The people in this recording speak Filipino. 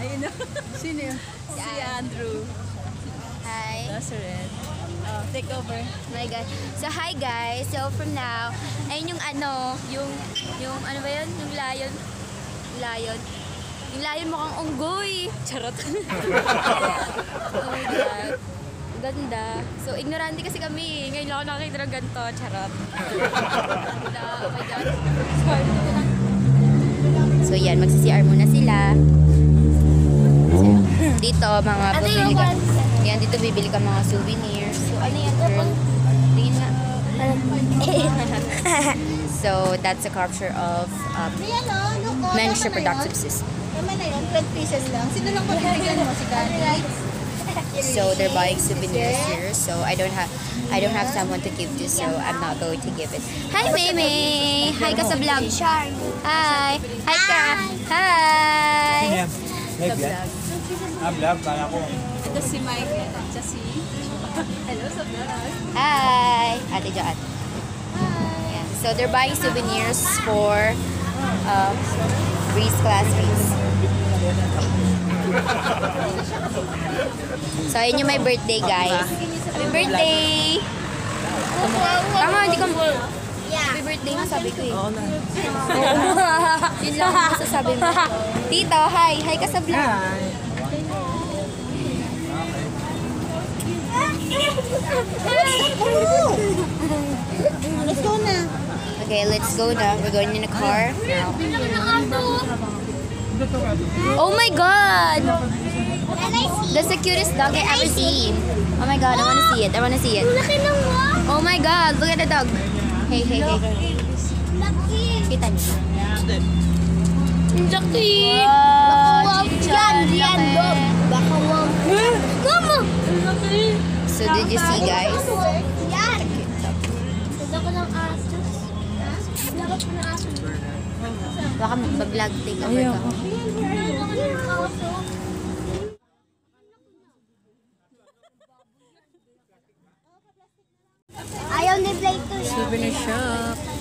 Ayun na. Sino yun? Si Andrew. Hi. Lazareth. Oh, take over. My God. So, hi guys. So, from now, ayun yung ano, yung, yung, ano ba yun? Yung lion. Lion. Yung layon mo kang unggoy. Charot. oh my God. Ganda. So, ignorante kasi kami. Ngayon lang ako nakakita ng ganito. Charot. Ganda. Oh my God. Sorry. So, yan. Magsi-CR muna sila. Dito, mga bibili ka. Yan, dito bibili ka mga souvenirs. So, ano yan, girl? Nga. so, that's a capture of um. Men's Tama na Reproductive. System. Tama na yun, 12 pieces lang. Sino lang pabibigyan mo? Si Gani? So they're buying souvenirs here. So I don't have I don't have someone to give to, so I'm not going to give it. Hi, Meme! Hi ka sa vlog. Hi! Hi ka! Hi! Live yan? Ah, vlog. Kaya ko. Ito si Mike. Ito si... Hello sa vlog. Hi! Ate Joanne. Yeah. So they're buying souvenirs for uh, Bree's classmates. So ayun yung my birthday guys. Happy birthday! Tama, hindi ko... Happy birthday nga sabi ko eh. Oo na. Yun lang ang masasabi mo. Tito, hi! Hi ka sa vlog. Let's go na. Okay, let's go na. We're going in a car now. Oh my god! That's the cutest dog I ever seen. Oh my god, I wanna see it. I wanna see it. Oh my god, look at the dog. Hey, hey, hey. Kita niyo. Jackie! Wow, Yan, yan, dog. Baka wag. Mama! So did you see guys? Yan! Ganda ko ng aso. Dapat ko ng aso. Baka mag-vlog take over ka. Ganda ko ng aso. Ayaw ni Blake to. Souvenir shop.